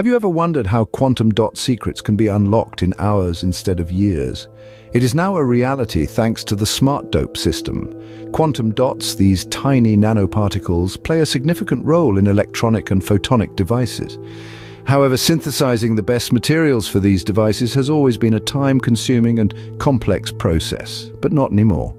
Have you ever wondered how quantum dot secrets can be unlocked in hours instead of years? It is now a reality thanks to the SmartDope system. Quantum dots, these tiny nanoparticles, play a significant role in electronic and photonic devices. However, synthesizing the best materials for these devices has always been a time-consuming and complex process, but not anymore.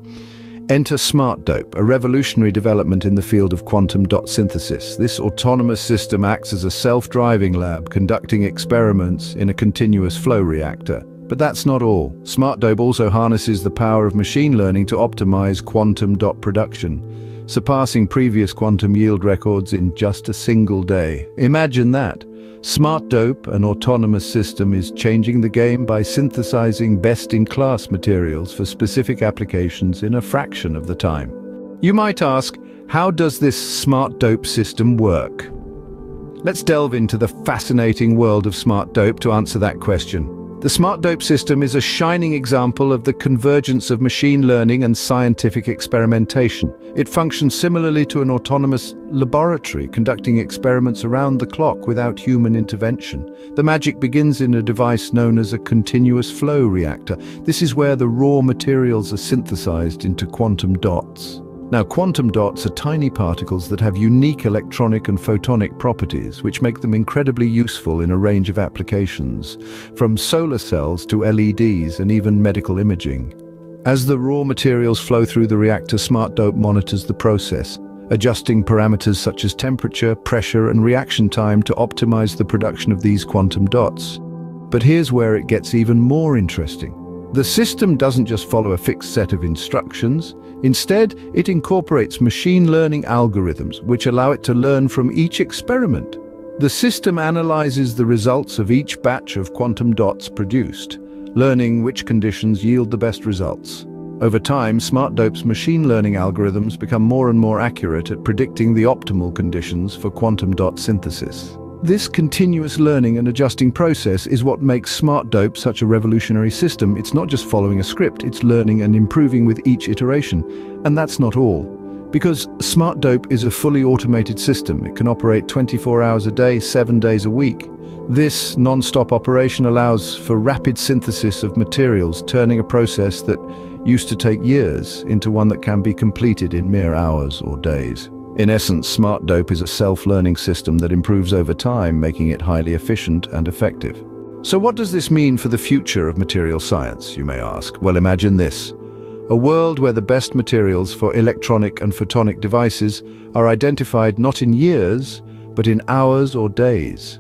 Enter SmartDope, a revolutionary development in the field of quantum dot synthesis. This autonomous system acts as a self-driving lab, conducting experiments in a continuous flow reactor. But that's not all. SmartDope also harnesses the power of machine learning to optimize quantum dot production, surpassing previous quantum yield records in just a single day. Imagine that. SmartDope, an autonomous system, is changing the game by synthesizing best-in-class materials for specific applications in a fraction of the time. You might ask, how does this SmartDope system work? Let's delve into the fascinating world of SmartDope to answer that question. The SmartDope system is a shining example of the convergence of machine learning and scientific experimentation. It functions similarly to an autonomous laboratory, conducting experiments around the clock without human intervention. The magic begins in a device known as a continuous flow reactor. This is where the raw materials are synthesized into quantum dots. Now, quantum dots are tiny particles that have unique electronic and photonic properties, which make them incredibly useful in a range of applications, from solar cells to LEDs and even medical imaging. As the raw materials flow through the reactor, SmartDope monitors the process, adjusting parameters such as temperature, pressure and reaction time to optimize the production of these quantum dots. But here's where it gets even more interesting. The system doesn't just follow a fixed set of instructions, Instead, it incorporates machine learning algorithms which allow it to learn from each experiment. The system analyzes the results of each batch of quantum dots produced, learning which conditions yield the best results. Over time, SmartDope's machine learning algorithms become more and more accurate at predicting the optimal conditions for quantum dot synthesis. This continuous learning and adjusting process is what makes SmartDope such a revolutionary system. It's not just following a script, it's learning and improving with each iteration. And that's not all. Because SmartDope is a fully automated system, it can operate 24 hours a day, 7 days a week. This non-stop operation allows for rapid synthesis of materials, turning a process that used to take years into one that can be completed in mere hours or days. In essence, SmartDope is a self-learning system that improves over time, making it highly efficient and effective. So what does this mean for the future of material science, you may ask? Well, imagine this. A world where the best materials for electronic and photonic devices are identified not in years, but in hours or days.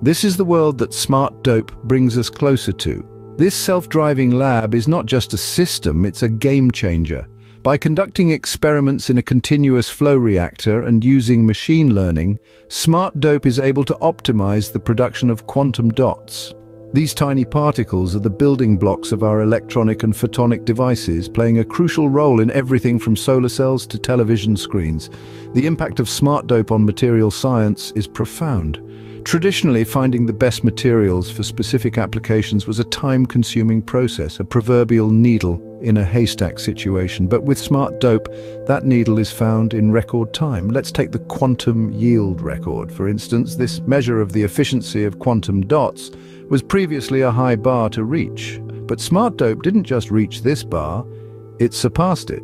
This is the world that SmartDope brings us closer to. This self-driving lab is not just a system, it's a game changer. By conducting experiments in a continuous flow reactor and using machine learning, SmartDope is able to optimize the production of quantum dots. These tiny particles are the building blocks of our electronic and photonic devices, playing a crucial role in everything from solar cells to television screens. The impact of SmartDope on material science is profound. Traditionally, finding the best materials for specific applications was a time-consuming process, a proverbial needle in a haystack situation. But with SmartDope, that needle is found in record time. Let's take the quantum yield record. For instance, this measure of the efficiency of quantum dots was previously a high bar to reach. But SmartDope didn't just reach this bar, it surpassed it.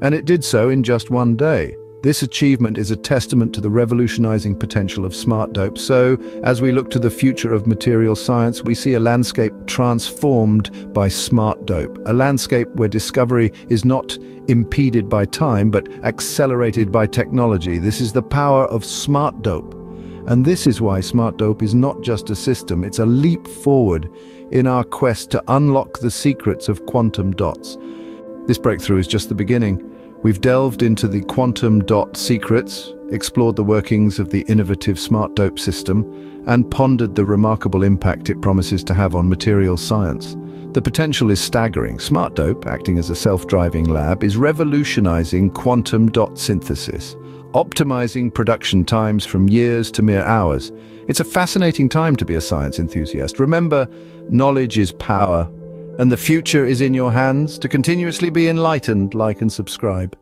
And it did so in just one day. This achievement is a testament to the revolutionizing potential of SmartDope. So, as we look to the future of material science, we see a landscape transformed by SmartDope, a landscape where discovery is not impeded by time, but accelerated by technology. This is the power of SmartDope. And this is why SmartDope is not just a system, it's a leap forward in our quest to unlock the secrets of quantum dots. This breakthrough is just the beginning. We've delved into the quantum dot secrets, explored the workings of the innovative SmartDope system, and pondered the remarkable impact it promises to have on material science. The potential is staggering. SmartDope, acting as a self-driving lab, is revolutionizing quantum dot synthesis, optimizing production times from years to mere hours. It's a fascinating time to be a science enthusiast. Remember, knowledge is power, and the future is in your hands to continuously be enlightened, like and subscribe.